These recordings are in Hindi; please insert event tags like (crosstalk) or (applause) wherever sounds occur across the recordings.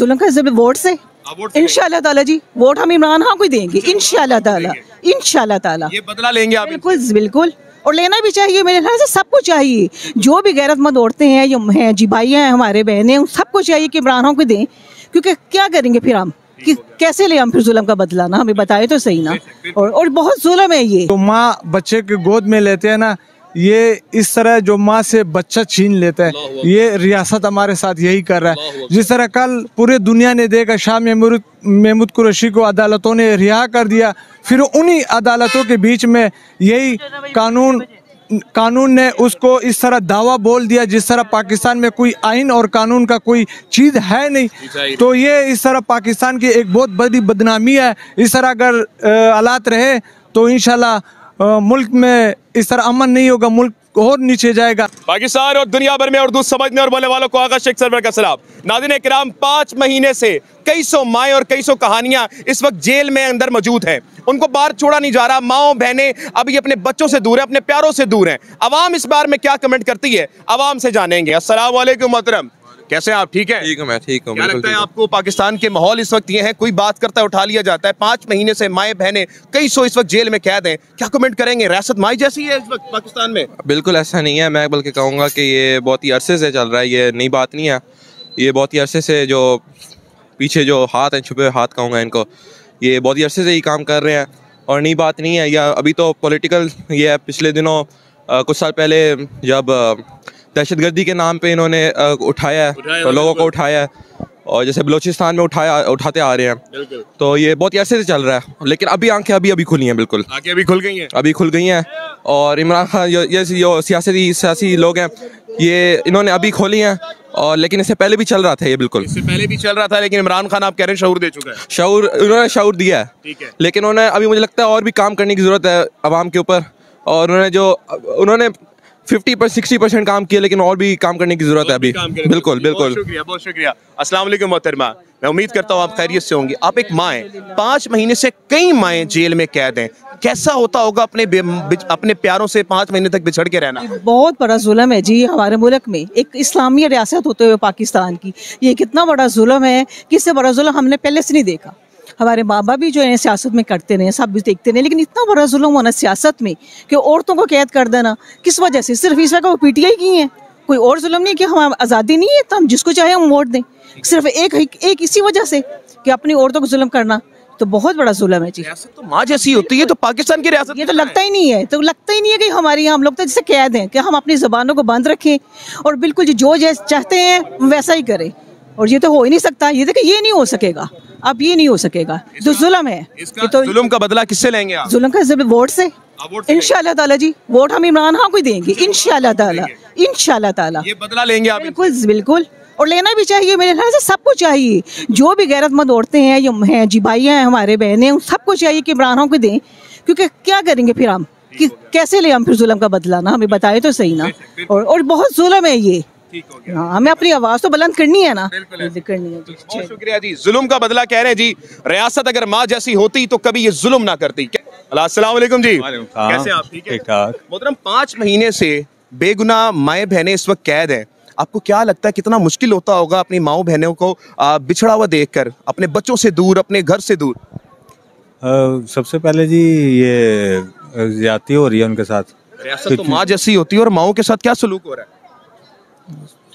जुल्म का जब वोट से? आप वोट ताला जी वोट हम इमरान खान को ही देंगे इंशाल्लाह ताला इंशाल्लाह ताला। ये बदला लेंगे आप बिल्कुल बिल्कुल। और लेना भी चाहिए मेरे ख्याल से सबको चाहिए। जो भी गैरतमंद औरतें हैं जो हैं जी भाई हैं हमारे बहनें उन सबको चाहिए कि इमरान खान को दें। क्योंकि क्या करेंगे फिर हम? कि कैसे ले हम फिर जुल्म का बदला ना? हमें बताए तो सही ना? और और बहुत जुल्म है ये। तो माँ बच्चे के गोद में लेते हैं ना ये इस तरह जो माँ से बच्चा छीन लेता है ये रियासत हमारे साथ यही कर रहा है। जिस तरह कल पूरे दुनिया ने देखा शाह महमूद महमूद कुरैशी को अदालतों ने रिहा कर दिया फिर उन्हीं अदालतों के बीच में यही कानून कानून ने उसको इस तरह दावा बोल दिया जिस तरह पाकिस्तान में कोई आइन और कानून का कोई चीज़ है नहीं। तो ये इस तरह पाकिस्तान की एक बहुत बड़ी बदनामी है। इस तरह अगर हालात रहे तो इंशाल्लाह अ, मुल्क में इस तरह अमन नहीं होगा, मुल्क और नीचे जाएगा। पाकिस्तान और दुनिया भर में उर्दू समझने और बोलने वालों को आगा शेख सरवर का सलाम। नादिन कराम पाँच महीने से कई सौ माएँ और कई सौ कहानियाँ इस वक्त जेल में अंदर मौजूद हैं। उनको बाहर छोड़ा नहीं जा रहा। माओ, बहनें अभी अपने बच्चों से दूर हैं, अपने प्यारों से दूर हैं। अवाम इस बार में क्या कमेंट करती है? अवाम से जानेंगे। अस्सलाम मोहतरम। कैसे आप? ठीक है? ठीक हूँ मैं ठीक हूँ क्या लगता है आपको पाकिस्तान के माहौल इस वक्त ये है? कोई बात करता है उठा लिया जाता है। पाँच महीने से माए बहनें कई सौ इस वक्त जेल में कैद हैं। क्या कमेंट करेंगे? रियासत माई जैसी है इस वक्त पाकिस्तान में? बिल्कुल ऐसा नहीं है। मैं बल्कि कहूँगा कि ये बहुत ही अरसे से चल रहा है ये नई बात नहीं है। ये बहुत ही अरसे से जो पीछे जो हाथ हैं छुपे हाथ कहूँगा इनको ये बहुत ही अरसे से ही काम कर रहे हैं। और नई बात नहीं है या अभी तो पॉलिटिकल ये है पिछले दिनों कुछ साल पहले जब दहशतगर्दी के नाम पे इन्होंने उठाया है उठाया, तो लोगों को उठाया है। और जैसे बलूचिस्तान में उठाया उठाते आ रहे हैं। तो ये बहुत ही अरसे से चल रहा है लेकिन अभी आँखें अभी अभी खुली हैं बिल्कुल। आगे अभी खुल गई हैं। अभी खुल गई हैं। और इमरान खान ये जो सियासी सियासी लोग हैं ये इन्होंने अभी खोली हैं और लेकिन इससे पहले भी चल रहा था ये बिल्कुल। इससे पहले भी चल रहा था लेकिन इमरान खान आप कह रहे हैं शऊर दे चुका है। शऊर उन्होंने शऊर दिया है। ठीक है। लेकिन उन्होंने अभी मुझे लगता है और भी काम करने की ज़रूरत है आवाम के ऊपर। और उन्होंने जो उन्होंने फिफ्टी पर सिक्सटी परसेंट काम किया लेकिन और भी काम करने की ज़रूरत है अभी। बिल्कुल बिल्कुल। शुक्रिया बहुत शुक्रिया। अस्सलाम वालेकुम मोहतरमा। मैं उम्मीद करता हूँ आप खैरियत से होंगी। आप एक माँ हैं। पाँच महीने से कई माएँ जेल में कैद हैं। कैसा होता होगा अपने अपने प्यारों से पाँच महीने तक बिछड़ के रहना? बहुत बड़ा जुल्म है जी हमारे मुल्क में। एक इस्लामी रियासत होते हुए पाकिस्तान की। ये कितना बड़ा जुल्म है कि इससे बड़ा जुल्म हमने पहले से नहीं देखा। हमारे माँ बाप भी जो है सियासत में करते रहे सब भी देखते रहे लेकिन इतना बड़ा जुल्म होना सियासत में कि औरतों को कैद कर देना। किस वजह से? सिर्फ़ इस वजह वो पी पीटीआई की है। कोई और जुल्म नहीं कि हम आज़ादी नहीं है तो हम जिसको चाहे हम वोट दें। सिर्फ़ एक एक इसी वजह से कि अपनी औरतों को जुल्म करना तो बहुत बड़ा जुल्म है जी। तो माँ जैसी होती है तो पाकिस्तान की रियासत ये तो लगता ही नहीं है। तो लगता ही नहीं है कि हमारे यहाँ हम लोग तो जैसे कैद हैं कि हम अपनी जबानों को बंद रखें और बिल्कुल जो जैसे चाहते हैं वैसा ही करें। और ये तो हो ही नहीं सकता। ये देखिए ये नहीं हो सकेगा। अब ये नहीं हो सकेगा। जो जुल्म है इसका ये तो जुल्म का बदला किससे लेंगे आप? जुल्म का वोट से। वोट ताला जी वोट हम इमरान खान को ही देंगे। इंशाल्लाह ताला इंशाल्लाह ताला। ये बदला लेंगे आप बिल्कुल बिल्कुल। और लेना भी चाहिए मेरे ख्याल से सबको चाहिए। जो भी गैरतमंद औरतें हैं जो हैं जी भाई हैं हमारे बहनें उन सबको चाहिए कि इमरान खान को दें। क्योंकि क्या करेंगे फिर हम? कि कैसे ले हम फिर जुल्म का बदला? ना हमें बताए तो सही ना। और और बहुत जुल्म है ये। ठीक हो गया। हाँ हमें अपनी आवाज़ तो बुलंद करनी है ना। बिल्कुल। करनी है। बहुत शुक्रिया जी। जुल्म का बदला कह रहे हैं जी। रियासत अगर माँ जैसी होती तो कभी ये जुल्म ना करती। वालेकुम जी। कैसे आप? ठीक ठाक मोहतरम पाँच महीने से बेगुनाह माए बहने इस वक्त कैद हैं। आपको क्या लगता है कितना मुश्किल होता होगा अपनी माओ बहनों को बिछड़ा हुआ देखकर अपने बच्चों से दूर अपने घर से दूर? अ, सबसे पहले जी ये ज्यादती हो रही है उनके साथ। रियासत तो माँ जैसी होती है और माओ के साथ क्या सलूक हो रहा है?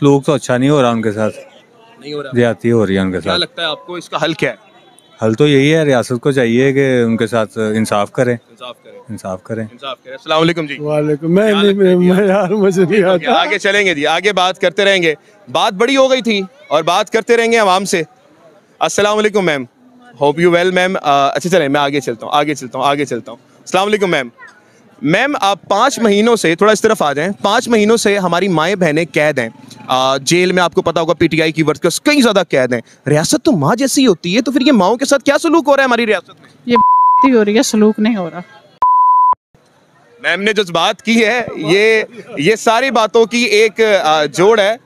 लोग तो अच्छा नहीं हो रहा उनके साथ। नहीं हो रहा। ज्यादती हो रही है उनके क्या साथ। लगता है आपको इसका हल क्या है? हल तो यही है रियासत को चाहिए कि उनके साथ इंसाफ करें। इंसाफ करें। इंसाफ करें। इंसाफ करें। अस्सलाम वालेकुम जी। वालेकुम। मैं नहीं मैं, मैं यार मुझे नहीं आता। आगे चलेंगे जी? आगे बात करते रहेंगे। बात बड़ी हो गई थी और बात करते रहेंगे आवाम से। अस्सलाम वालेकुम ma'am. Hope you well ma'am. अच्छा चलें मैं आगे चलता हूँ आगे चलता हूँ आगे चलता हूँ। अस्सलाम वालेकुम मैम। मैम आप पाँच महीनों से थोड़ा इस तरफ़ आ जाएँ। पाँच महीनों से हमारी माएँ बहनें कैद हैं। जेल में आपको पता होगा पीटीआई की वर्कर्स कई ज़्यादा कैद हैं। रियासत तो माँ जैसी होती है तो फिर ये माओ के साथ क्या सलूक हो रहा है हमारी रियासत में? ये हो रही है सलूक नहीं हो रहा। मैम ने जो बात की है ये ये सारी बातों की एक जोड़ है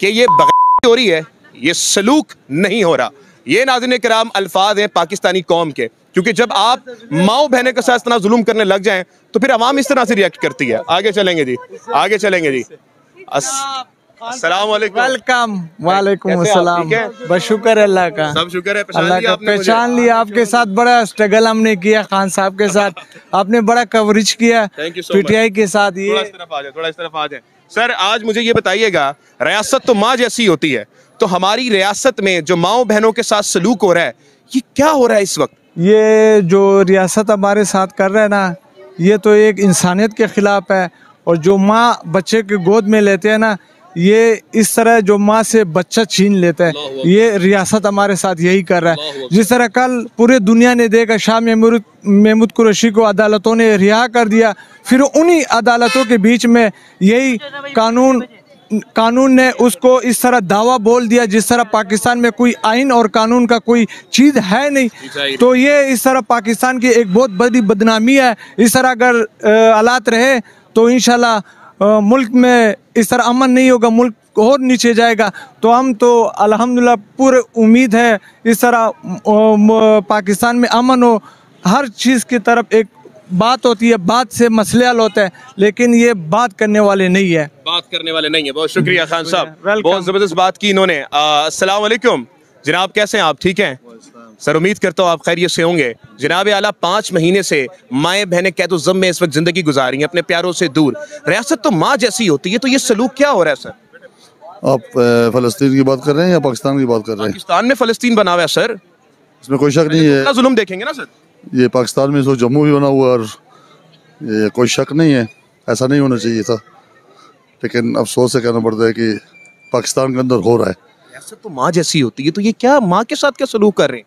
कि ये हो रही है ये सलूक नहीं हो रहा। ये नाजिन कराम अल्फाज हैं पाकिस्तानी कौम के। क्योंकि जब आप माओ बहने के साथ इतना जुल्म करने लग जाएँ तो फिर आवाम इस तरह से रिएक्ट करती है। आगे चलेंगे जी आगे चलेंगे जी। वेलकम वालेकुम? अस्सलाम बस शुक्र है अल्लाह का। सब शुक्र है पहचान अल्लाह लिया का। पहचान लिया आपके साथ। बड़ा स्ट्रगल हमने किया खान साहब के साथ। (laughs) आपने बड़ा कवरेज किया so पीटीआई के साथ ये। इस तरफ़ आ थोड़ा इस तरफ़ आ जाए। सर आज मुझे ये बताइएगा रियासत तो माँ जैसी होती है तो हमारी रियासत में जो माओ बहनों के साथ सलूक हो रहा है ये क्या हो रहा है इस वक्त? ये जो रियासत हमारे साथ कर रहे हैं ना ये तो एक इंसानियत के खिलाफ है। और जो माँ बच्चे के गोद में लेते हैं ना ये इस तरह जो माँ से बच्चा छीन लेता है। ये रियासत हमारे साथ यही कर रहा है। जिस तरह कल पूरे दुनिया ने देखा शाह महमूद महमूद कुरैशी को अदालतों ने रिहा कर दिया फिर उन्हीं अदालतों के बीच में यही कानून कानून ने उसको इस तरह दावा बोल दिया जिस तरह पाकिस्तान में कोई आइन और कानून का कोई चीज़ है नहीं। तो ये इस तरह पाकिस्तान की एक बहुत बड़ी बदनामी है। इस तरह अगर हालात रहे तो इन मुल्क में इस तरह अमन नहीं होगा मुल्क और नीचे जाएगा। तो हम तो अल्हम्दुलिल्लाह पूरे उम्मीद है इस तरह पाकिस्तान में अमन हो। हर चीज़ की तरफ़ एक बात होती है बात से मसले हल होता है लेकिन ये बात करने वाले नहीं है। बात करने वाले नहीं है। बहुत शुक्रिया खान साहब। बहुत ज़बरदस्त बात की इन्होंने। अ, अस्सलाम वालेकुम। जनाब कैसे हैं आप? ठीक हैं? सर उम्मीद करता हूँ आप खैरियत से होंगे। जनाब आला पाँच महीने से माएँ बहनें कैद जम में इस वक्त ज़िंदगी गुजार रही हैं अपने प्यारों से दूर। रियासत तो माँ जैसी होती है तो ये सलूक क्या हो रहा है सर? आप फलस्तीन की बात कर रहे हैं या पाकिस्तान की बात कर रहे हैं? पाकिस्तान में फलस्तीन बना हुआ है सर। इसमें कोई शक नहीं है। जुल्म देखेंगे ना सर? ये पाकिस्तान में तो जम्मू भी बना हुआ और ये कोई शक नहीं है ऐसा नहीं होना चाहिए था। लेकिन अफसोस से कहना पड़ता है कि पाकिस्तान के अंदर हो रहा है। रियासत तो माँ जैसी होती है तो ये क्या माँ के साथ क्या सलूक कर रहे हैं?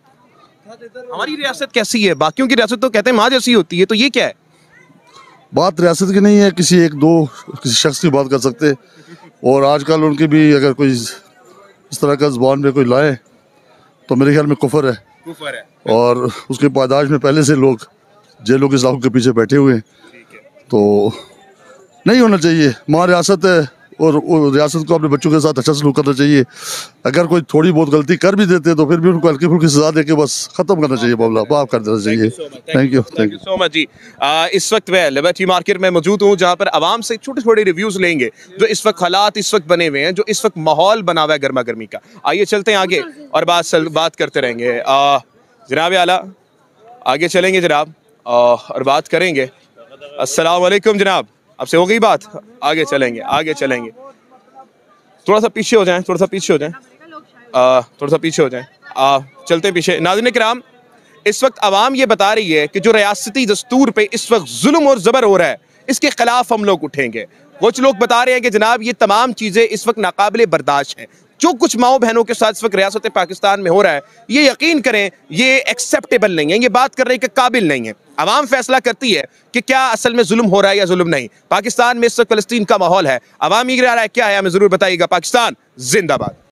हमारी रियासत कैसी है? बाकियों की रियासत तो कहते हैं माँ जैसी होती है तो ये क्या है? बात रियासत की नहीं है किसी एक दो किसी शख्स की बात कर सकते। और आजकल उनकी भी अगर कोई इस तरह का जबान में कोई लाए तो मेरे ख्याल में कुफर है। और उसके पैदाश में पहले से लोग जेलों के साहब के पीछे बैठे हुए हैं। तो नहीं होना चाहिए। माँ रियासत है। और रियासत को अपने बच्चों के साथ अच्छा सलूक करना चाहिए। अगर कोई थोड़ी बहुत गलती कर भी देते हैं तो फिर भी उनको हल्की फुल्की सजा दे के बस खत्म करना चाहिए मामला। माफ़ कर देना चाहिए। Thank you thank you so much जी। आ, इस वक्त मैं लिबर्टी मार्केट में मौजूद हूँ जहाँ पर आवाम से छोटे छोटे रिव्यूज़ लेंगे जो इस वक्त हालात इस वक्त बने हुए हैं जो इस वक्त माहौल बना हुआ है गर्मा गर्मी का। आइए चलते हैं आगे और बात बात करते रहेंगे। जनाब आला आगे चलेंगे जनाब और बात करेंगे। अस्सलाम वालेकुम जनाब आपसे हो गई बात? आगे चलेंगे आगे चलेंगे। थोड़ा सा पीछे हो जाएँ, थोड़ा सा पीछे हो जाएँ। थोड़ा सा पीछे हो जाएँ। चलते पीछे। नाजिन कराम, इस वक्त आवाम ये बता रही है कि जो रियासती दस्तूर पे इस वक्त जुल्म और जबर हो रहा है, इसके खिलाफ हम लोग उठेंगे। कुछ लोग बता रहे हैं कि जनाब, ये तमाम चीज़ें इस वक्त नाकाबिल बर्दाश्त हैं। जो कुछ माओ बहनों के साथ इस वक्त रियासत पाकिस्तान में हो रहा है, ये यकीन करें, ये एक्सेप्टेबल नहीं है। ये बात कर रहे कि काबिल नहीं है। आवाम फैसला करती है कि क्या असल में जुल्म हो रहा है या जुल्म नहीं। पाकिस्तान में इस वक्त फलस्तीन का माहौल है। अवामी रहा है। क्या है? हमें ज़रूर बताइएगा। पाकिस्तान जिंदाबाद।